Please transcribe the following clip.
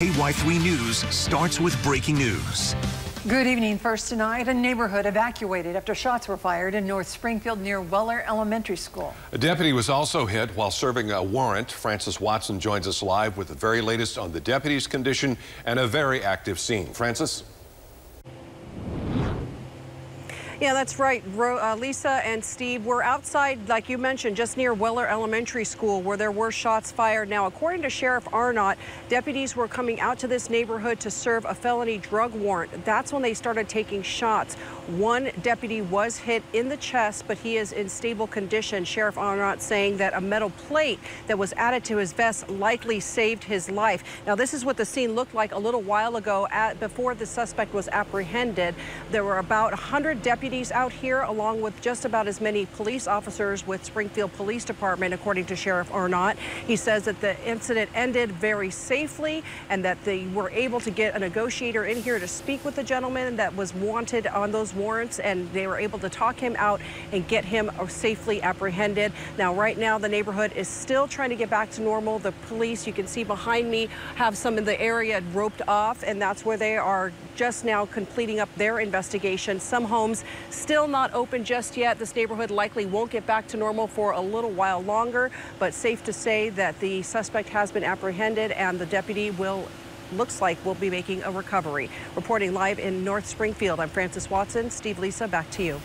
KY3 News starts with breaking news. Good evening. First tonight, a neighborhood evacuated after shots were fired in North Springfield near Weller Elementary School. A deputy was also hit while serving a warrant. Francis Watson joins us live with the very latest on the deputy's condition and a very active scene. Francis? Yeah, that's right. Uh, Lisa and Steve, we're outside, like you mentioned, just near Weller Elementary School where there were shots fired. Now, according to Sheriff Arnott, deputies were coming out to this neighborhood to serve a felony drug warrant. That's when they started taking shots. One deputy was hit in the chest, but he is in stable condition. Sheriff Arnott saying that a metal plate that was added to his vest likely saved his life. Now, this is what the scene looked like a little while ago at, before the suspect was apprehended. There were about 100 deputies deputies out here, along with just about as many police officers with Springfield Police Department, according to Sheriff Arnott. He says that the incident ended very safely and that they were able to get a negotiator in here to speak with the gentleman that was wanted on those warrants, and they were able to talk him out and get him safely apprehended. Now, right now, the neighborhood is still trying to get back to normal. The police, you can see behind me, have some of the area roped off, and that's where they are just now completing up their investigation. Some homes Still not open just yet. This neighborhood likely won't get back to normal for a little while longer, but safe to say that the suspect has been apprehended and the deputy will looks like will be making a recovery. Reporting live in North Springfield, I'm Francis Watson. Steve Lisa, back to you.